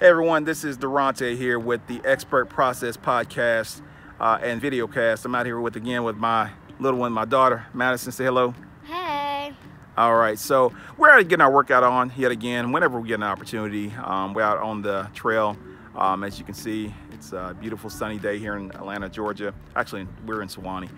Hey everyone, this is Deronte here with the Expert Process Podcast uh, and Videocast. I'm out here with again with my little one, my daughter, Madison. Say hello. Hey. All right, so we're out getting our workout on yet again. Whenever we get an opportunity, um, we're out on the trail. Um, as you can see, it's a beautiful sunny day here in Atlanta, Georgia. Actually, we're in Suwanee.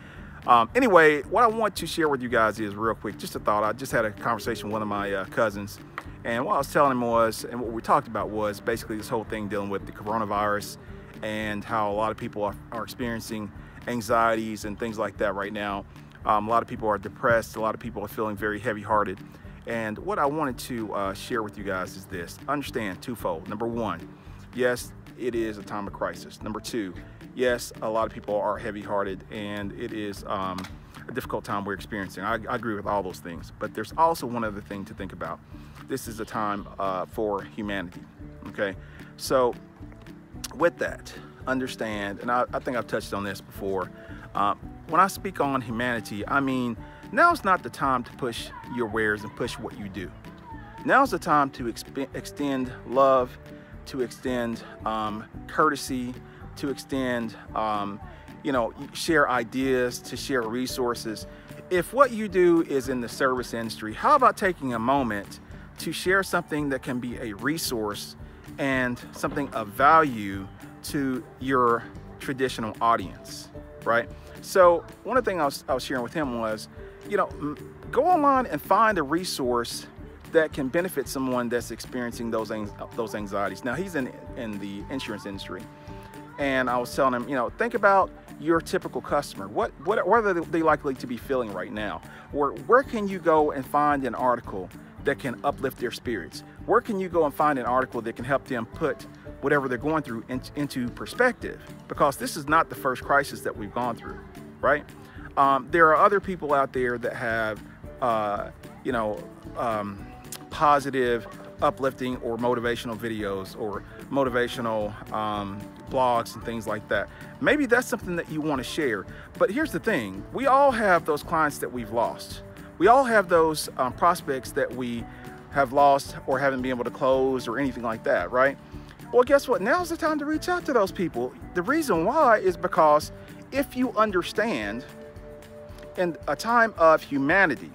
Um, anyway, what I want to share with you guys is real quick, just a thought. I just had a conversation with one of my uh, cousins and what I was telling him was, and what we talked about was basically this whole thing dealing with the coronavirus and how a lot of people are, are experiencing anxieties and things like that right now. Um, a lot of people are depressed. A lot of people are feeling very heavy hearted. And what I wanted to uh, share with you guys is this understand twofold. Number one, yes, it is a time of crisis. Number two, yes, a lot of people are heavy hearted and it is um, difficult time we're experiencing. I, I agree with all those things. But there's also one other thing to think about this is a time uh, for humanity. Okay, so with that, understand, and I, I think I've touched on this before. Uh, when I speak on humanity, I mean now's not the time to push your wares and push what you do. Now's the time to extend love, to extend um, courtesy, to extend, um, you know, share ideas, to share resources. If what you do is in the service industry, how about taking a moment to share something that can be a resource and something of value to your traditional audience, right? So one of the things I was, I was sharing with him was, you know, go online and find a resource that can benefit someone that's experiencing those those anxieties. Now he's in in the insurance industry, and I was telling him, you know, think about your typical customer. What what what are they likely to be feeling right now? Or where can you go and find an article that can uplift their spirits? Where can you go and find an article that can help them put whatever they're going through in, into perspective? Because this is not the first crisis that we've gone through, right? Um, there are other people out there that have, uh, you know, um, positive, uplifting, or motivational videos or motivational um, blogs and things like that. Maybe that's something that you want to share. But here's the thing we all have those clients that we've lost we all have those um, prospects that we have lost or haven't been able to close or anything like that, right? Well, guess what? Now's the time to reach out to those people. The reason why is because if you understand in a time of humanity,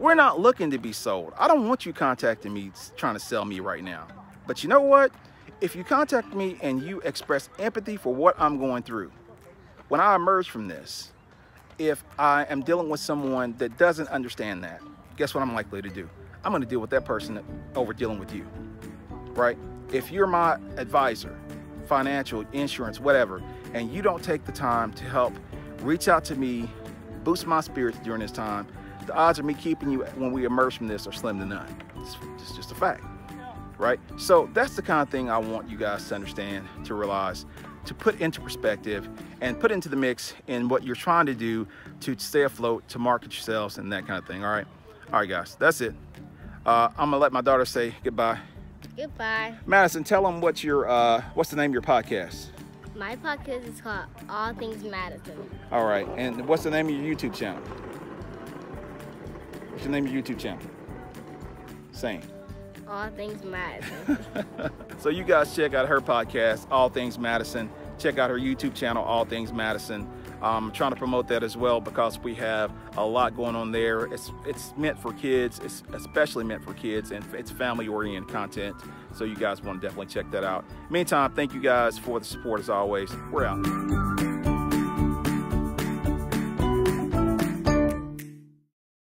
we're not looking to be sold. I don't want you contacting me trying to sell me right now. But you know what? If you contact me and you express empathy for what I'm going through, when I emerge from this, if I am dealing with someone that doesn't understand that, guess what I'm likely to do? I'm going to deal with that person over dealing with you, right? If you're my advisor, financial, insurance, whatever, and you don't take the time to help reach out to me, boost my spirits during this time, the odds of me keeping you when we emerge from this are slim to none. It's, it's just a fact, right? So that's the kind of thing I want you guys to understand, to realize to put into perspective and put into the mix in what you're trying to do to stay afloat, to market yourselves and that kind of thing. All right. All right, guys, that's it. Uh, I'm gonna let my daughter say goodbye. Goodbye. Madison, tell them what's your uh, what's the name of your podcast? My podcast is called All Things Madison. All right, and what's the name of your YouTube channel? What's the name of your YouTube channel? Same. All Things Madison. so you guys check out her podcast, All Things Madison. Check out her YouTube channel, All Things Madison. I'm trying to promote that as well because we have a lot going on there. It's it's meant for kids. It's especially meant for kids, and it's family-oriented content. So you guys want to definitely check that out. Meantime, thank you guys for the support as always. We're out.